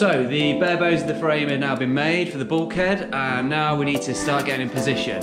So the bare bones of the frame have now been made for the bulkhead and now we need to start getting in position.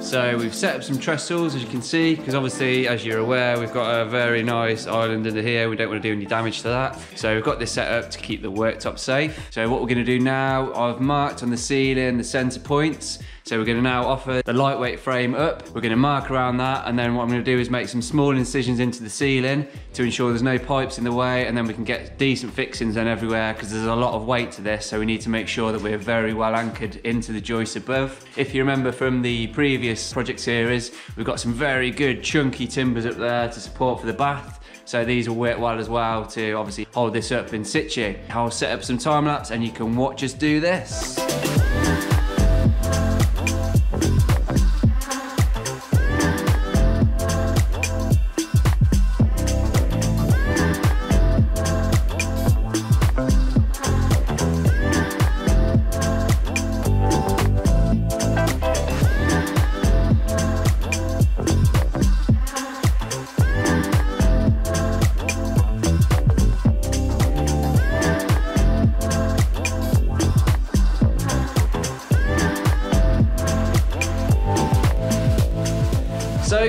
So we've set up some trestles as you can see because obviously as you're aware we've got a very nice island under here. We don't want to do any damage to that. So we've got this set up to keep the worktop safe. So what we're going to do now I've marked on the ceiling the center points so we're going to now offer the lightweight frame up. We're going to mark around that and then what I'm going to do is make some small incisions into the ceiling to ensure there's no pipes in the way and then we can get decent fixings then everywhere because there's a lot of weight to this so we need to make sure that we're very well anchored into the joists above. If you remember from the previous project series, we've got some very good chunky timbers up there to support for the bath. So these will work well as well to obviously hold this up in situ. I'll set up some time lapse and you can watch us do this.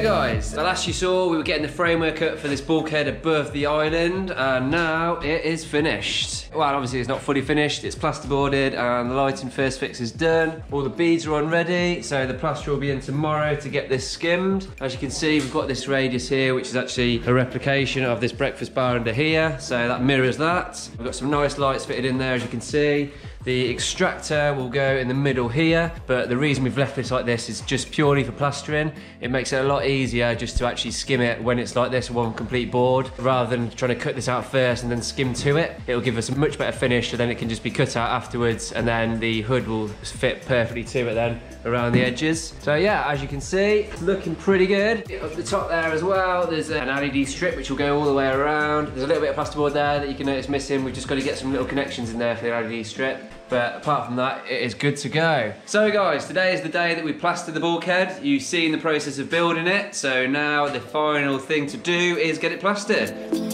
Guys, the last you saw we were getting the framework up for this bulkhead above the island and now it is finished. Well obviously it's not fully finished, it's plasterboarded and the lighting first fix is done. All the beads are on ready so the plaster will be in tomorrow to get this skimmed. As you can see we've got this radius here which is actually a replication of this breakfast bar under here so that mirrors that. We've got some nice lights fitted in there as you can see. The extractor will go in the middle here, but the reason we've left this like this is just purely for plastering. It makes it a lot easier just to actually skim it when it's like this, one complete board, rather than trying to cut this out first and then skim to it. It'll give us a much better finish, so then it can just be cut out afterwards, and then the hood will fit perfectly to it then around the edges. So yeah, as you can see, looking pretty good. Up the top there as well, there's an LED strip which will go all the way around. There's a little bit of plasterboard there that you can notice missing. We've just got to get some little connections in there for the LED strip. But apart from that, it is good to go. So guys, today is the day that we plaster the bulkhead. You've seen the process of building it. So now the final thing to do is get it plastered.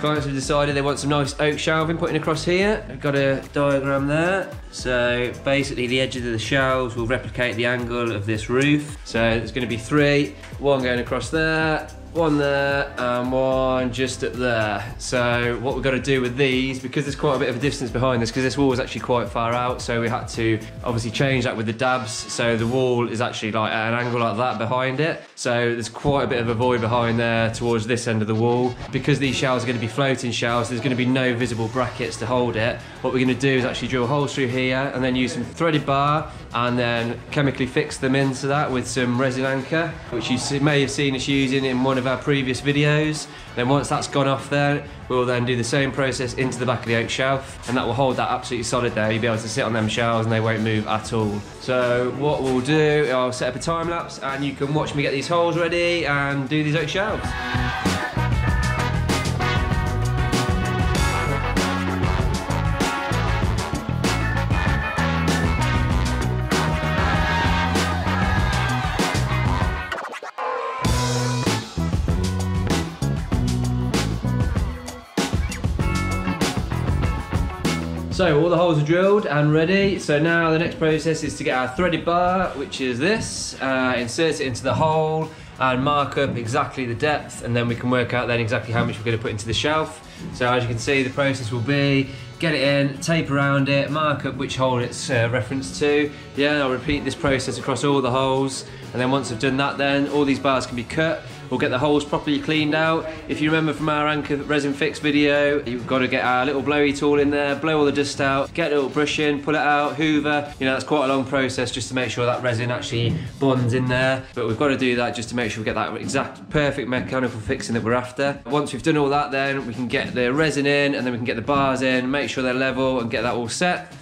Clients have decided they want some nice oak shelving putting across here. I've got a diagram there. So basically the edges of the shelves will replicate the angle of this roof. So there's going to be three, one going across there, one there and one just up there. So what we've got to do with these, because there's quite a bit of a distance behind this, because this wall is actually quite far out, so we had to obviously change that with the dabs. So the wall is actually like at an angle like that behind it. So there's quite a bit of a void behind there towards this end of the wall. Because these shelves are going to be floating shelves, there's going to be no visible brackets to hold it. What we're going to do is actually drill holes through here and then use some threaded bar and then chemically fix them into that with some resin anchor, which you may have seen us using in one of our previous videos. Then once that's gone off there, we'll then do the same process into the back of the oak shelf and that will hold that absolutely solid there. You'll be able to sit on them shelves and they won't move at all. So what we'll do, I'll set up a time lapse and you can watch me get these holes ready and do these oak shelves. So all the holes are drilled and ready. So now the next process is to get our threaded bar, which is this, uh, insert it into the hole and mark up exactly the depth and then we can work out then exactly how much we're going to put into the shelf. So as you can see the process will be get it in, tape around it, mark up which hole it's uh, referenced to. Yeah, I'll repeat this process across all the holes and then once I've done that then all these bars can be cut We'll get the holes properly cleaned out. If you remember from our anchor resin fix video, you've got to get our little blowy tool in there, blow all the dust out, get a little brush in, pull it out, hoover. You know, that's quite a long process just to make sure that resin actually bonds in there. But we've got to do that just to make sure we get that exact perfect mechanical fixing that we're after. Once we've done all that then, we can get the resin in and then we can get the bars in, make sure they're level and get that all set.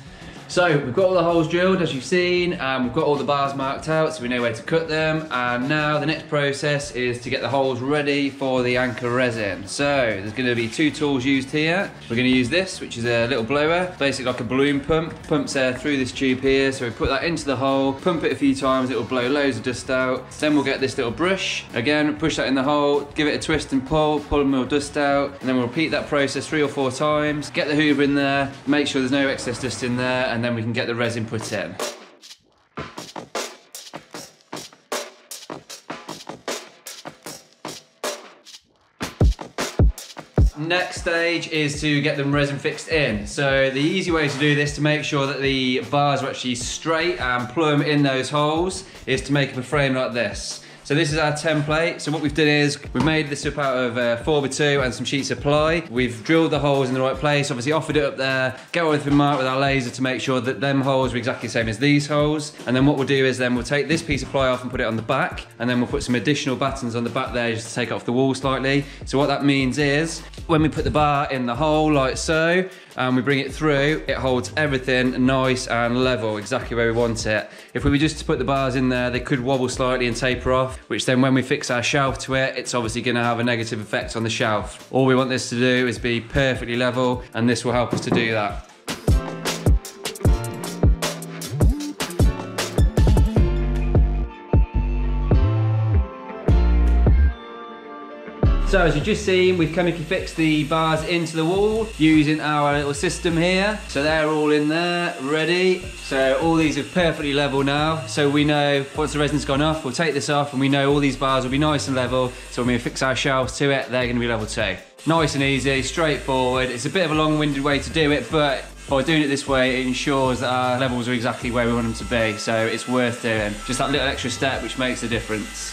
So we've got all the holes drilled as you've seen and we've got all the bars marked out so we know where to cut them and now the next process is to get the holes ready for the anchor resin. So there's going to be two tools used here. We're going to use this which is a little blower, basically like a balloon pump. Pumps air through this tube here so we put that into the hole, pump it a few times, it will blow loads of dust out. Then we'll get this little brush, again push that in the hole, give it a twist and pull, pull more dust out and then we'll repeat that process three or four times. Get the hoover in there, make sure there's no excess dust in there and then we can get the resin put in. Next stage is to get them resin fixed in. So the easy way to do this to make sure that the bars are actually straight and plumb in those holes is to make a frame like this. So this is our template. So what we've done is we've made this up out of uh, 4x2 and some sheets of ply. We've drilled the holes in the right place, obviously offered it up there, get everything marked with our laser to make sure that them holes are exactly the same as these holes. And then what we'll do is then we'll take this piece of ply off and put it on the back, and then we'll put some additional battens on the back there just to take off the wall slightly. So what that means is when we put the bar in the hole like so, and we bring it through, it holds everything nice and level, exactly where we want it. If we were just to put the bars in there, they could wobble slightly and taper off, which then when we fix our shelf to it, it's obviously gonna have a negative effect on the shelf. All we want this to do is be perfectly level, and this will help us to do that. So as you've just seen, we've chemically fixed the bars into the wall using our little system here. So they're all in there, ready. So all these are perfectly level now. So we know once the resin's gone off, we'll take this off and we know all these bars will be nice and level. So when we fix our shelves to it, they're gonna be level too. Nice and easy, straightforward. It's a bit of a long-winded way to do it, but by doing it this way, it ensures that our levels are exactly where we want them to be. So it's worth doing. Just that little extra step which makes a difference.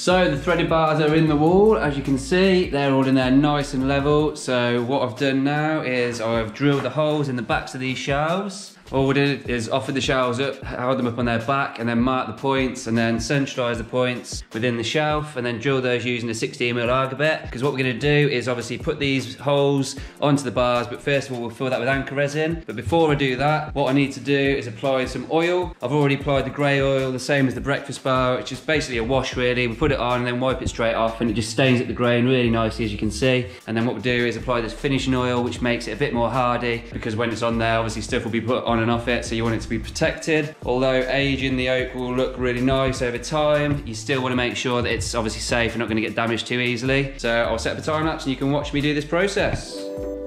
So the threaded bars are in the wall, as you can see, they're all in there nice and level. So what I've done now is I've drilled the holes in the backs of these shelves all we did is offer the shelves up, held them up on their back, and then mark the points, and then centralise the points within the shelf, and then drill those using a 16mm auger bit. Because what we're going to do is obviously put these holes onto the bars, but first of all we'll fill that with anchor resin. But before I do that, what I need to do is apply some oil. I've already applied the grey oil, the same as the breakfast bar, which is basically a wash really. We put it on and then wipe it straight off, and it just stains at the grain really nicely as you can see. And then what we do is apply this finishing oil, which makes it a bit more hardy, because when it's on there, obviously stuff will be put on and off it, so you want it to be protected. Although aging the oak will look really nice over time, you still want to make sure that it's obviously safe and not going to get damaged too easily. So I'll set up a time lapse and you can watch me do this process.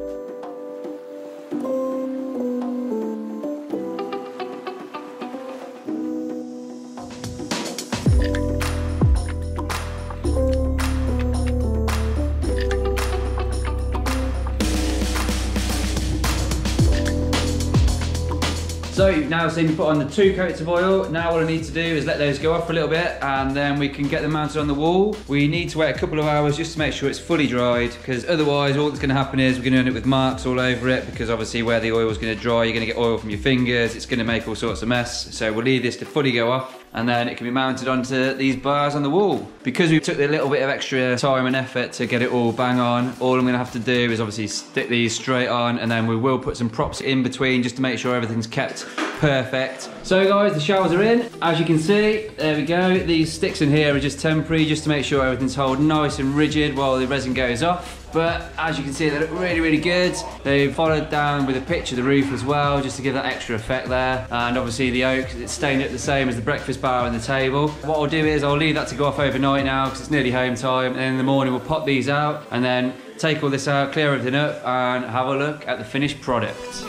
Now seen me put on the two coats of oil. Now all I need to do is let those go off a little bit and then we can get them mounted on the wall. We need to wait a couple of hours just to make sure it's fully dried because otherwise all that's gonna happen is we're gonna end up with marks all over it because obviously where the oil is gonna dry, you're gonna get oil from your fingers, it's gonna make all sorts of mess. So we'll leave this to fully go off and then it can be mounted onto these bars on the wall. Because we took a little bit of extra time and effort to get it all bang on, all I'm gonna have to do is obviously stick these straight on and then we will put some props in between just to make sure everything's kept perfect. So guys, the showers are in. As you can see, there we go. These sticks in here are just temporary, just to make sure everything's held nice and rigid while the resin goes off. But as you can see, they look really, really good. They followed down with a pitch of the roof as well, just to give that extra effect there. And obviously the oak, it's stained up the same as the breakfast bar and the table. What I'll do is I'll leave that to go off overnight now, because it's nearly home time. And in the morning, we'll pop these out and then take all this out, clear everything up, and have a look at the finished product.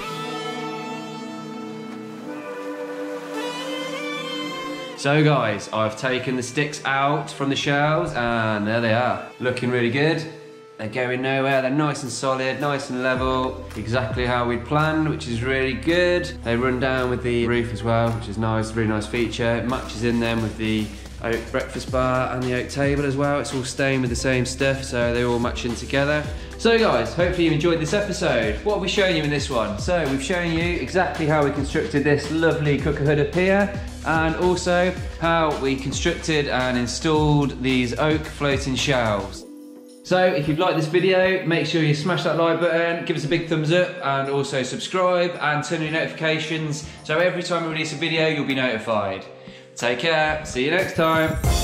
So guys, I've taken the sticks out from the shelves and there they are. Looking really good. They're going nowhere, they're nice and solid, nice and level, exactly how we'd planned, which is really good. They run down with the roof as well, which is nice, really nice feature. It matches in them with the oak breakfast bar and the oak table as well. It's all stained with the same stuff, so they all match in together. So guys, hopefully you enjoyed this episode. What are we showing you in this one? So we've shown you exactly how we constructed this lovely cooker hood up here, and also how we constructed and installed these oak floating shelves. So if you've liked this video, make sure you smash that like button, give us a big thumbs up and also subscribe and turn on your notifications so every time we release a video you'll be notified. Take care, see you next time.